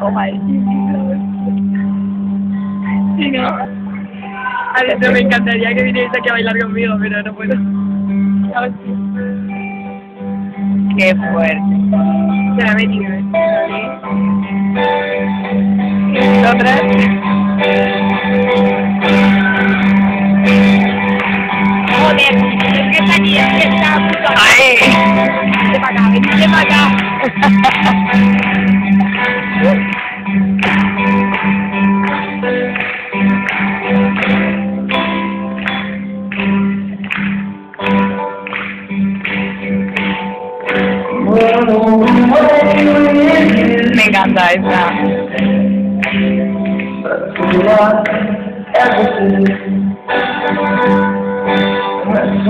Oh my Sí, no. A veces me encantaría que viniese aquí a bailar conmigo, pero no puedo. Qué fuerte. Se la metí, ¿eh? Que está aquí, es que está justo ¡Ay! Me encanta esa.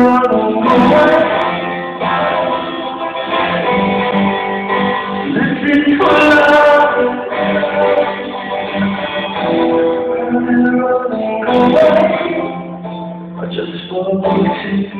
running away. This is for love. I've been running away. I just want to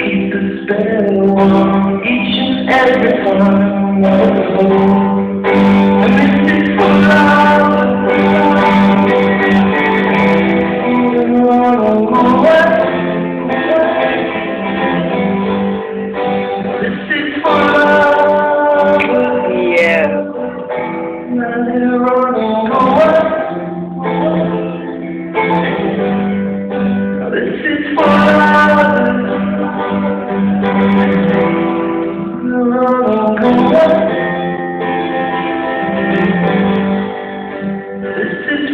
keep the spell on each and every time